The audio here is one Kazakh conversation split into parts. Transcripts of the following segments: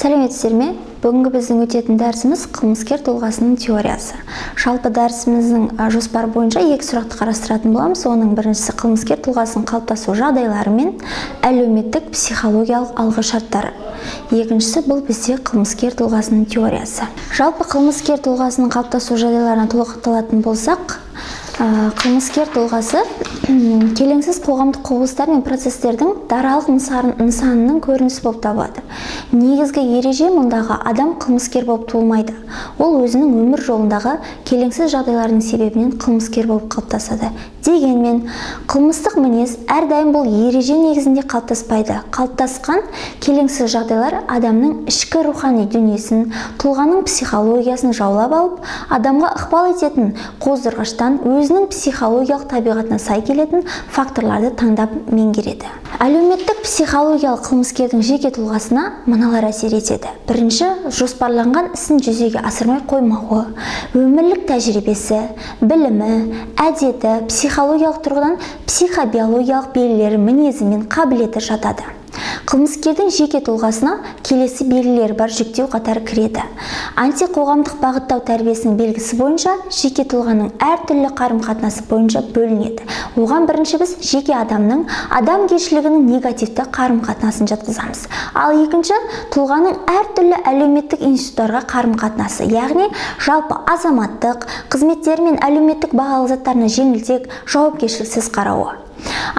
сәлеметсіздер ме? Бүгінгі біздің өтетін дәрісіміз қылмыскер тұлғасының теориясы. Жалпы дәрісіміздің жоспар бойынша екі сұрақты қарастыратын боламыз. Оның біріншісі қылмыскер тұлғасының қалыптасу жағдайлары мен әлеуметтік психологиялық алғы шарттары. Екіншісі бұл бізде қылмыскер тұлғасының теориясы. Жалпы қылмыскер тұлғасының қалыптасу жағдайларына тоқталатын болсақ қылмыскер тұлғасы келеңсіз қоғамдық құбылыстар мен процестердің даралық нысанының көрінісі болып табылады. Негізгі ереже мұндағы адам қылмыскер болып туылмайды. Ол өзінің өмір жолындағы келеңсіз жағдайлардың себебінен қылмыскер болып қалыптасады. Дегенмен қылмыстық мінез әрдайым бұл ереже негізінде қалыптаспайды. Қалыптасқан келеңсіз жағдайлар адамның ішкі рухани дүниесін тұлғаның психологиясын жаулап алып адамға ықпал ететін қоздырғыштан өзінің психологиялық табиғатына сай келетін факторларды таңдап меңгереді. Әлеуметтік психологиялық қылмыскердің жеке тұлғасына мыналар әсер етеді. Бірінші жоспарланған ісін жүзеге асырмай қоймауы өмірлік тәжірибесі білімі әдеті психологиялық тұрғыдан психобиологиялық белгілері мінезі мен қабілеті жатады. Қылмыскердің жеке тұлғасына келесі белгілері бар жіктеу қатары кіреді. Антиқоғамдық бағыттау тәрбиесінің белгісі бойынша жеке тұлғаның әртүрлі қарым-қатынасы бойынша бөлінеді. Оған бірінші біз жеке адамның адамгершілігінің негативті қарым-қатынасын жатқызамыз. Ал екінші тұлғаның әртүрлі әлеуметтік институттарға қарым-қатынасы яғни жалпы азаматтық қызметтері мен әлеуметтік бағалы заттарына жеңілтек жауапкершіліксіз қарауы.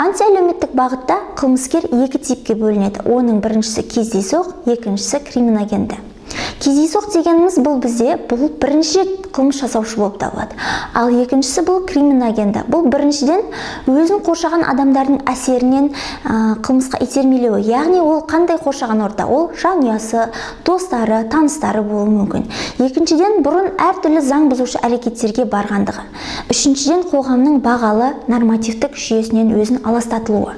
Антиәлеуметтік бағытта қылмыскер екі типке бөлінеді. Оның біріншісі кездейсоқ екіншісі криминогенді. Кездейсоқ дегеніміз бұл бізде бұл бірінші рет қылмыс жасаушы болып табылады. Ал екіншісі бұл криминогенді бұл біріншіден өзін қоршаған адамдардың әсерінен ә, қылмысқа итермелеуі. Яғни ол қандай қоршаған орта? Ол жанұясы достары таныстары болуы мүмкін. Екіншіден бұрын әртүрлі заң бұзушы әрекеттерге барғандығы. Үшіншіден қоғамның бағалы нормативтік жүйесінен өзін аластатылуы.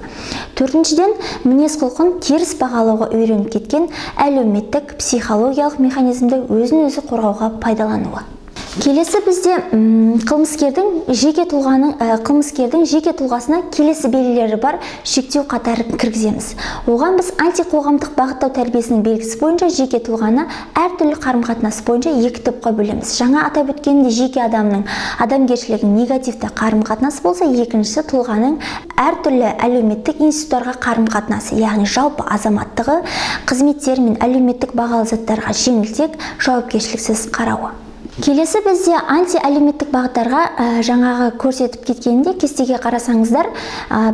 Төртіншіден мінез құлқын теріс бағалауға үйреніп кеткен әлеуметтік психологиялық механизмді өзін өзі қорғауға пайдалануы келесі бізде қылмыскердің жеке тұлғаның ә, қылмыскердің жеке тұлғасына келесі белгілері бар. Шектеу қатарын кіргіземіз. Оған біз антиқоғамдық бағыттау тәрбиесінің белгісі бойынша жеке тұлғаны әртүрлі қарым-қатынас бойынша екі топқа бөлеміз. Жаңа атап өткенімдей жеке адамның адамгершілігінің негативті қарым-қатынасы болса екіншісі тұлғаның әртүрлі әлеуметтік институттарға қарым-қатынасы яғни жалпы азаматтығы қызметтері мен әлеуметтік бағалы заттарға жеңілтек жауапкершіліксіз қарауы. Келесі бізде антиәлеуметтік бағыттарға жаңағы көрсетіп кеткенінде кестеге қарасаңыздар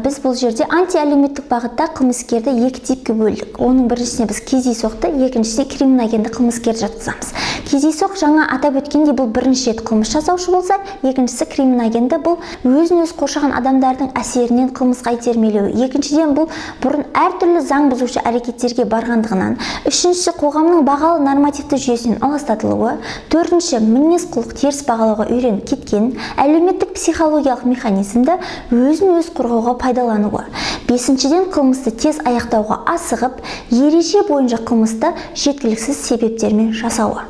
біз бұл жерде антиәлеуметтік бағытта қылмыскерді екі типке бөлдік. Оның біріншісіне біз кездейсоқты екіншісіне криминогенді қылмыскерді жатқызамыз. Кездейсоқ жаңа атап өткендей бұл бірінші рет қылмыс жасаушы болса екіншісі криминогенді бұл өзін өзі қоршаған адамдардың әсерінен қылмысқа итермелеу екіншіден бұл бұрын әртүрлі заң бұзушы әрекеттерге барғандығынан үшіншісі қоғамның бағалы нормативті жүйесінен аластатылуы төртінші мінез құлық теріс бағалауға үйреніп кеткен әлеуметтік психологиялық механизмді өзін өз қорғауға пайдалануы бесіншіден қылмысты тез аяқтауға асығып ереже бойынша қылмысты жеткіліксіз себептермен жасауы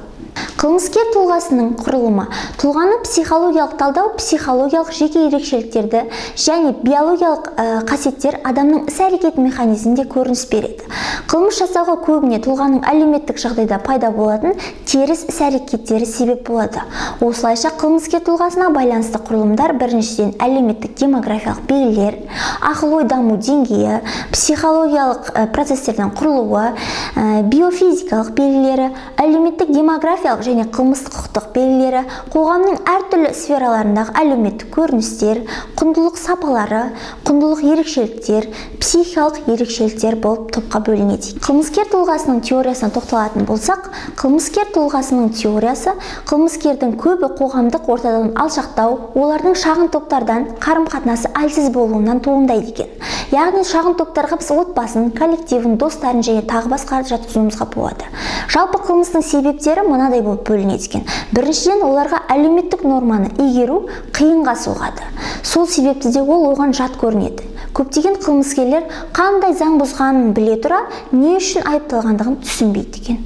қылмыскер тұлғасының құрылымы тұлғаны психологиялық талдау психологиялық жеке ерекшеліктерді және биологиялық ә, қасиеттер адамның іс-әрекет механизмінде көрініс береді. Қылмыс жасауға көбіне тұлғаның әлеуметтік жағдайда пайда болатын теріс іс-әрекеттері себеп болады. Осылайша қылмыскер тұлғасына байланысты құрылымдар біріншіден әлеуметтік демографиялық белгілер ақыл ой даму деңгейі психологиялық ә, процестердің құрылуы ә, биофизикалық белгілері әлеуметтік демографиялық және қылмыстық құқықтық белгілері қоғамның әртүрлі сфераларындағы әлеуметтік көріністер құндылық сапалары құндылық ерекшеліктер психикалық ерекшеліктер болып топқа бөлінеді. Қылмыскер тұлғасының теориясына тоқталатын болсақ қылмыскер тұлғасының теориясы қылмыскердің көбі қоғамдық ортадан алшақтау олардың шағын топтардан қарым-қатынасы әлсіз болуынан туындайды екен. Яғни шағын топтарға біз отбасын коллективін достарын және тағы басқа жатқызуымызға болады. Жалпы қылмыстың себептері мынадай болып бөлінеді екен біріншіден оларға әлеуметтік норманы игеру қиынға соғады. Сол себепті де ол оған жат көрінеді. Көптеген қылмыскерлер қандай заң бұзғанын біле тұра не үшін айыпталғандығын түсінбейді екен.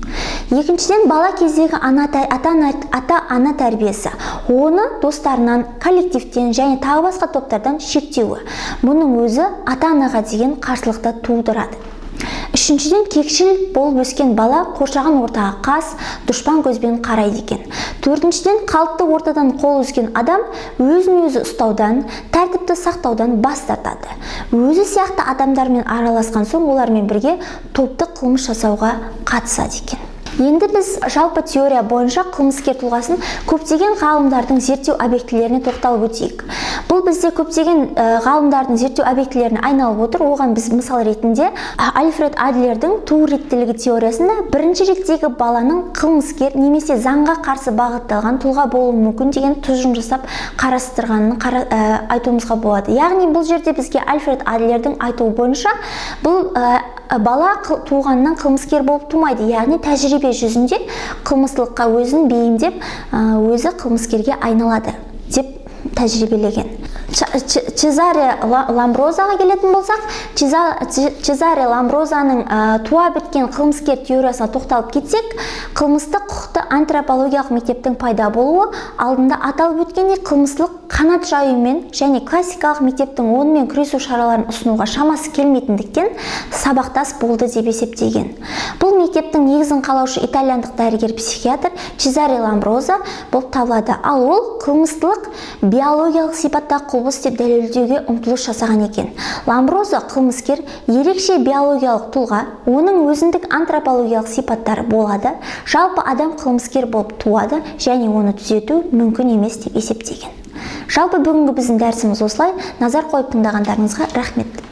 Екіншіден бала кездегі ана, ата, ата ана тәрбиесі оны достарынан коллективтен және тағы басқа топтардан шектеуі. Мұның өзі ата анаға деген қарсылықты тудырады. Үшіншіден кекшіл болып өскен бала қоршаған ортаға қас дұшпан көзбен қарайды екен. Төртіншіден қалыпты ортадан қол үзген адам өзін өзі ұстаудан тәртіпті сақтаудан бас тартады. Өзі сияқты адамдармен араласқан соң олармен бірге топтық қылмыс жасауға қатысады екен. Енді біз жалпы теория бойынша қылмыскер тұлғасын көптеген ғалымдардың зерттеу объектілеріне тоқталып өтейік. Бұл бізде көптеген ғалымдардың зерттеу объектілеріне айналып отыр. Оған біз мысал ретінде альфред адлердің туу реттілігі теориясында бірінші реттегі баланың қылмыскер немесе заңға қарсы бағытталған тұлға болуы мүмкін деген тұжырым жасап қарастырғанын қара, ә, айтуымызға болады. Яғни бұл жерде бізге альфред адлердің айтуы бойынша бұл ә, бала туғаннан қылмыскер болып тумайды. Яғни тәжірибе жүзінде қылмыстылыққа өзін бейімдеп өзі қылмыскерге айналады деп тәжірибелеген. Чезаре ламброзаға келетін болсақ чезаре ламброзаның туа біткен қылмыскер теориясына тоқталып кетсек қылмыстық құқықты антропологиялық мектептің пайда болуы алдында аталып өткендей қылмыстылық қанат жаюмен және классикалық мектептің онымен күресу шараларын ұсынуға шамасы келмейтіндіктен сабақтас болды деп есептеген. Бұл мектептің негізін қалаушы итальяндық дәрігер психиатр чезаре ламброза болып табылады. Ал ол қылмыстылық биологиялық сипаттағы құбылыс деп дәлелдеуге ұмтылыс жасаған екен. Ламброза қылмыскер ерекше биологиялық тұлға оның өзіндік антропологиялық сипаттары болады жалпы адам қылмыскер болып туады және оны түзету мүмкін емес деп есептеген. Жалпы бүгінгі біздің дәрісіміз осылай. Назар қойып тыңдағандарыңызға рахмет.